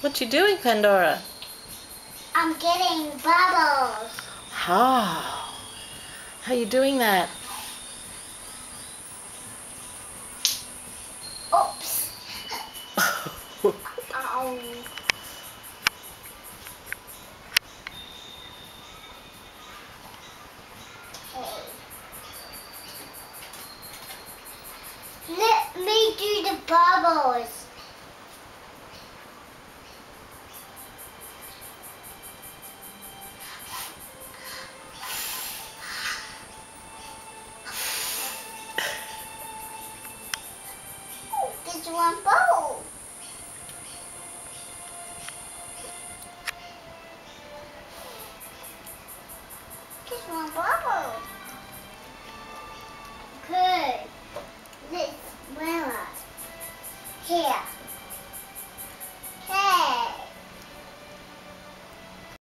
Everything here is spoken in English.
What you doing, Pandora? I'm getting bubbles. How? Oh. How you doing that? Oops. um. Let me do the bubbles. one bowl. Just one bowl. Good. Let's. Here.